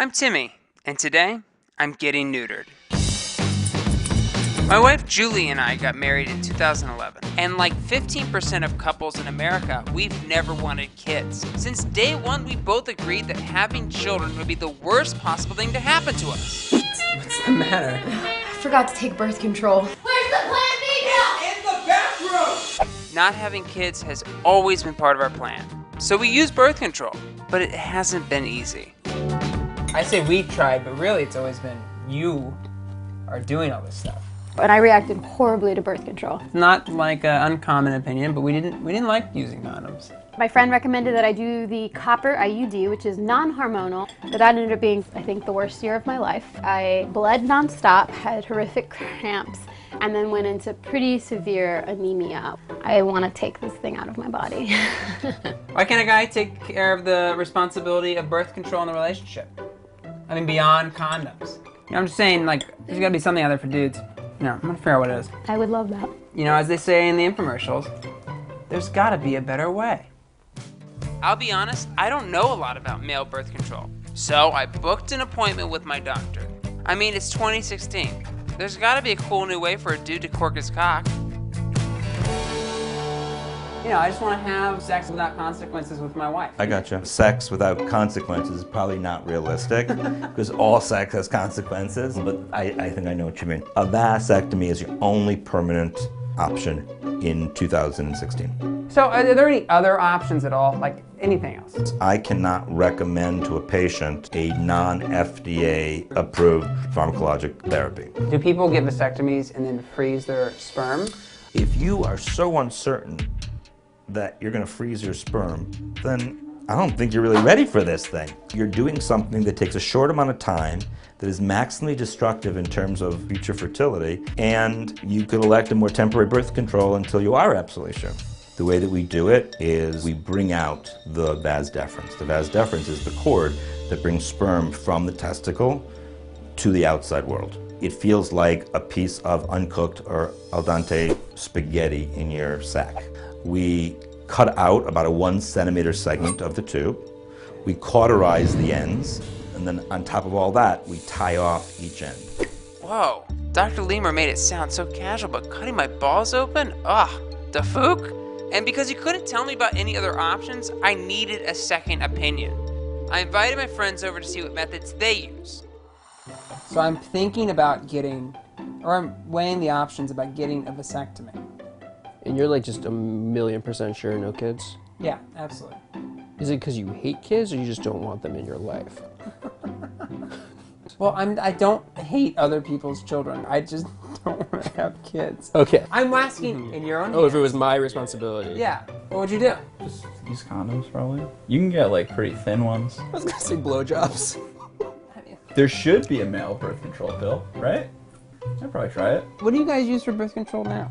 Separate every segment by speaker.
Speaker 1: I'm Timmy, and today I'm getting neutered. My wife Julie and I got married in 2011, and like 15% of couples in America, we've never wanted kids. Since day one, we both agreed that having children would be the worst possible thing to happen to us.
Speaker 2: What's the matter?
Speaker 3: I forgot to take birth control.
Speaker 4: Where's the plan B now?
Speaker 5: In the bathroom!
Speaker 1: Not having kids has always been part of our plan, so we use birth control, but it hasn't been easy.
Speaker 2: I say we tried, but really it's always been you are doing all this stuff.
Speaker 3: And I reacted horribly to birth control.
Speaker 2: Not like an uncommon opinion, but we didn't we didn't like using condoms.
Speaker 3: My friend recommended that I do the copper IUD, which is non-hormonal, but that ended up being, I think, the worst year of my life. I bled nonstop, had horrific cramps, and then went into pretty severe anemia. I want to take this thing out of my body.
Speaker 2: Why can't a guy take care of the responsibility of birth control in the relationship? I mean, beyond condoms. You know, I'm just saying, like, there's gotta be something out there for dudes. No, I'm gonna figure out what it is.
Speaker 3: I would love that.
Speaker 2: You know, as they say in the infomercials, there's gotta be a better way.
Speaker 1: I'll be honest, I don't know a lot about male birth control. So I booked an appointment with my doctor. I mean, it's 2016. There's gotta be a cool new way for a dude to cork his cock.
Speaker 2: You know, I just wanna have sex without consequences with my wife.
Speaker 6: I gotcha. Sex without consequences is probably not realistic because all sex has consequences, but I, I think I know what you mean. A vasectomy is your only permanent option in 2016.
Speaker 2: So, are there any other options at all? Like anything else?
Speaker 6: I cannot recommend to a patient a non FDA approved pharmacologic therapy.
Speaker 2: Do people get vasectomies and then freeze their sperm?
Speaker 6: If you are so uncertain that you're going to freeze your sperm, then I don't think you're really ready for this thing. You're doing something that takes a short amount of time, that is maximally destructive in terms of future fertility, and you could elect a more temporary birth control until you are absolutely sure. The way that we do it is we bring out the vas deferens. The vas deferens is the cord that brings sperm from the testicle to the outside world. It feels like a piece of uncooked or al dente spaghetti in your sack. We cut out about a one centimeter segment of the tube. We cauterize the ends, and then on top of all that, we tie off each end.
Speaker 1: Whoa, Dr. Lemur made it sound so casual, but cutting my balls open? Ugh, the fook? And because he couldn't tell me about any other options, I needed a second opinion. I invited my friends over to see what methods they use.
Speaker 2: So, I'm thinking about getting, or I'm weighing the options about getting a vasectomy.
Speaker 7: And you're like just a million percent sure no kids?
Speaker 2: Yeah, absolutely.
Speaker 7: Is it because you hate kids or you just don't want them in your life?
Speaker 2: Well, I'm, I don't hate other people's children. I just don't want to have kids.
Speaker 7: Okay.
Speaker 2: I'm asking in your own.
Speaker 7: Oh, if it was my responsibility.
Speaker 2: Yeah. What would you do?
Speaker 8: Just use condoms, probably. You can get like pretty thin ones.
Speaker 7: I was gonna say blowjobs.
Speaker 8: There should be a male birth control pill, right? I'd probably try it.
Speaker 2: What do you guys use for birth control now?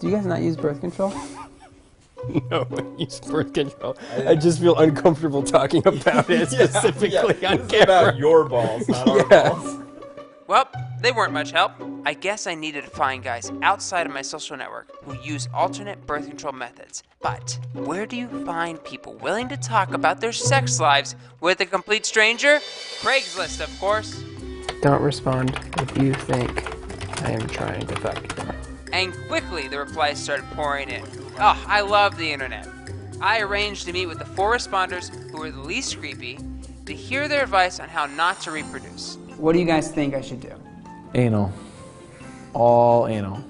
Speaker 2: Do you guys not use birth control?
Speaker 7: no, I use birth control. I just feel uncomfortable talking about it specifically on
Speaker 8: It's
Speaker 7: camera.
Speaker 8: about your balls, not our
Speaker 7: Yeah.
Speaker 8: balls.
Speaker 1: Well, they weren't much help. I guess I needed to find guys outside of my social network who use alternate birth control methods. But where do you find people willing to talk about their sex lives with a complete stranger? Craigslist, of course.
Speaker 7: Don't respond if you think I am trying to fuck you.
Speaker 1: And quickly the replies started pouring in. Oh, I love the internet. I arranged to meet with the four responders who were the least creepy to hear their advice on how not to reproduce.
Speaker 2: What do you guys think I should do?
Speaker 9: Anal. All anal.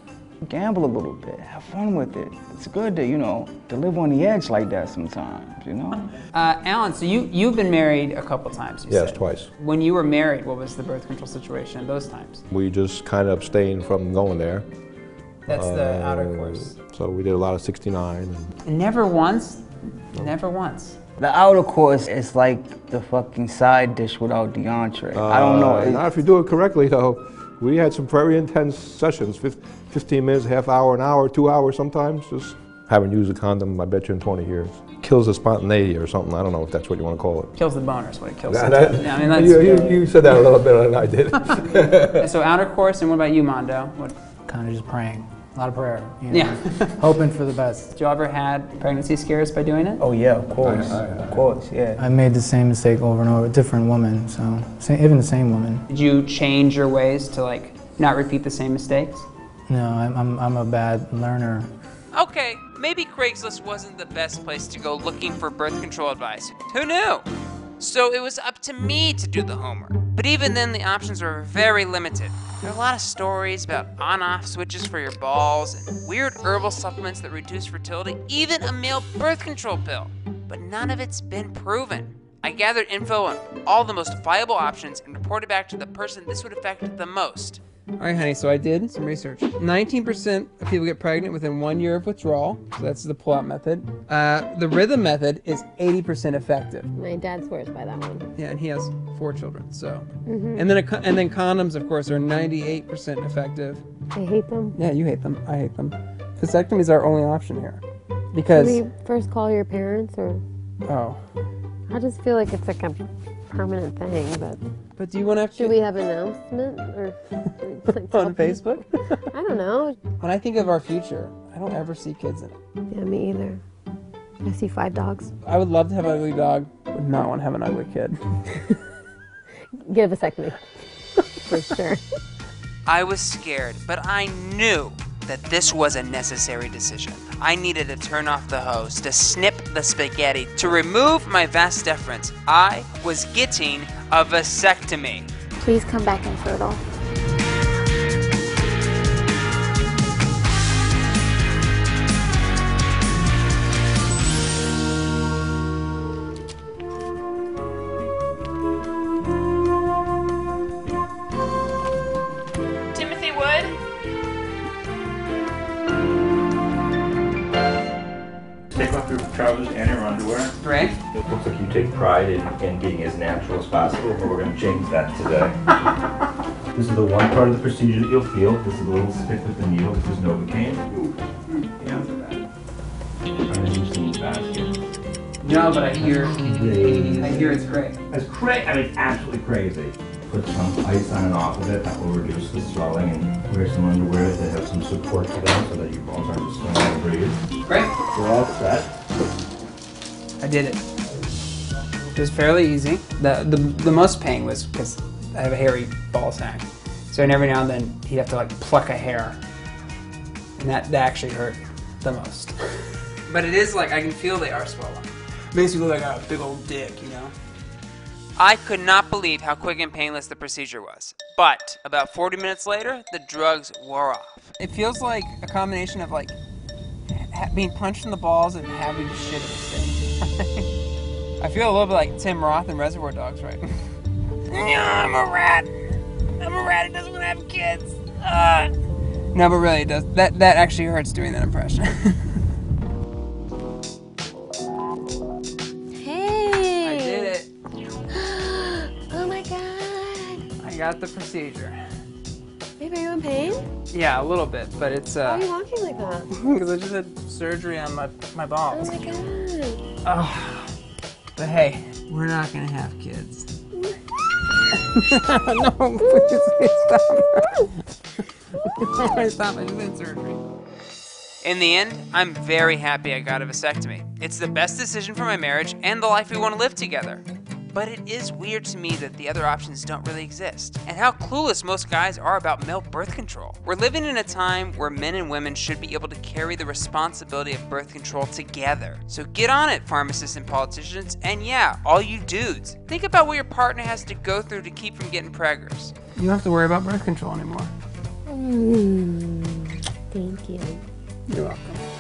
Speaker 10: gamble a little bit, have fun with it. It's good to, you know, to live on the edge like that sometimes, you know?
Speaker 2: Uh, Alan, so you you've been married a couple times. You
Speaker 11: Yes,
Speaker 2: said.
Speaker 11: twice.
Speaker 2: When you were married, what was the birth control situation at those times?
Speaker 11: We just kind of abstained from going there.
Speaker 2: That's the outer
Speaker 11: Uh,
Speaker 2: course.
Speaker 11: So we did a lot of 69. And
Speaker 2: Never once. Never once.
Speaker 10: The outer course is like the fucking side dish without the entree. I don't know.
Speaker 11: Uh,
Speaker 10: it-
Speaker 11: Not if you do it correctly, though. We had some very intense sessions, 15 minutes, half hour, an hour, two hours sometimes. Just haven't used a condom, I bet you, in 20 years. Kills the spontaneity or something. I don't know if that's what you want to call it.
Speaker 2: Kills the boner is what it kills.
Speaker 11: That-
Speaker 2: sometimes.
Speaker 11: that-
Speaker 2: Yeah, I mean, that's,
Speaker 11: you, you, you said that a little better than I did.
Speaker 2: so outer course, and what about you, Mondo? What?
Speaker 12: Kind of just praying.
Speaker 5: A lot of prayer. you know,
Speaker 2: Yeah.
Speaker 5: hoping for the best.
Speaker 2: Did you ever had pregnancy scares by doing it?
Speaker 10: Oh yeah, of course, of course, yeah.
Speaker 5: I made the same mistake over and over different women, so sa- even the same woman.
Speaker 2: Did you change your ways to like not repeat the same mistakes?
Speaker 5: No, I'm, I'm, I'm a bad learner.
Speaker 1: Okay, maybe Craigslist wasn't the best place to go looking for birth control advice. Who knew? So it was up to me to do the homework. But even then, the options were very limited. There are a lot of stories about on off switches for your balls and weird herbal supplements that reduce fertility, even a male birth control pill. But none of it's been proven. I gathered info on all the most viable options and reported back to the person this would affect the most.
Speaker 2: All right, honey. So I did some research. 19% of people get pregnant within one year of withdrawal. So that's the pull-out method. Uh, the rhythm method is 80% effective.
Speaker 3: My dad swears by that one.
Speaker 2: Yeah, and he has four children. So,
Speaker 3: Mhm.
Speaker 2: and then a, and then condoms, of course, are 98% effective.
Speaker 3: I hate them.
Speaker 2: Yeah, you hate them. I hate them. Vasectomy is our only option here, because
Speaker 3: Should we first call your parents, or
Speaker 2: oh,
Speaker 3: I just feel like it's like a permanent thing. But
Speaker 2: but do you want to?
Speaker 3: should we have an announcement or like, tell
Speaker 2: on
Speaker 3: people?
Speaker 2: Facebook.
Speaker 3: I don't know.
Speaker 2: when I think of our future, I don't ever see kids in it.
Speaker 3: Yeah, me either. I see five dogs.
Speaker 2: I would love to have an ugly dog, but not want to have an ugly kid.
Speaker 3: Get a vasectomy for sure.
Speaker 1: I was scared, but I knew that this was a necessary decision. I needed to turn off the hose, to snip the spaghetti, to remove my vas deferens. I was getting a vasectomy.
Speaker 3: Please come back infertile.
Speaker 6: Your underwear.
Speaker 2: Right.
Speaker 6: It looks like you take pride in, in being as natural as possible, but we're going to change that today. this is the one part of the procedure that you'll feel. This is a little stick with the needle. This is Novocaine. Underneath the basket.
Speaker 2: No, but I hear, I hear it's great.
Speaker 6: It's crazy. I mean, it's absolutely crazy. Put some ice on and off of it. That will reduce the swelling and wear some underwear that have some support to them so that your bones aren't just going to breathe.
Speaker 2: Great.
Speaker 6: We're all set.
Speaker 2: I did it. It was fairly easy. The the, the most pain was because I have a hairy ball sack. So every now and then he'd have to like pluck a hair. And that, that actually hurt the most. But it is like I can feel they are swollen. Makes me look like a big old dick, you know?
Speaker 1: I could not believe how quick and painless the procedure was. But about 40 minutes later, the drugs wore off.
Speaker 2: It feels like a combination of like ha- being punched in the balls and having shit at the time. I feel a little bit like Tim Roth in Reservoir Dogs, right? yeah, I'm a rat. I'm a rat who doesn't want to have kids. Ah. No, but really, it does. That that actually hurts doing that impression.
Speaker 3: Hey!
Speaker 2: I did it.
Speaker 3: Oh my god.
Speaker 2: I got the procedure.
Speaker 3: Babe, are you in pain?
Speaker 2: Yeah, a little bit, but it's
Speaker 3: Why
Speaker 2: uh
Speaker 3: are you walking like that?
Speaker 2: because I just had surgery on my my balls.
Speaker 3: Oh
Speaker 2: balls.
Speaker 3: my god.
Speaker 2: Oh. But hey, we're not gonna have kids. no, please, please stop. stop. I just had surgery.
Speaker 1: In the end, I'm very happy I got a vasectomy. It's the best decision for my marriage and the life we want to live together. But it is weird to me that the other options don't really exist, and how clueless most guys are about male birth control. We're living in a time where men and women should be able to carry the responsibility of birth control together. So get on it, pharmacists and politicians, and yeah, all you dudes. Think about what your partner has to go through to keep from getting preggers.
Speaker 2: You don't have to worry about birth control anymore.
Speaker 3: Mm, thank you.
Speaker 2: You're welcome.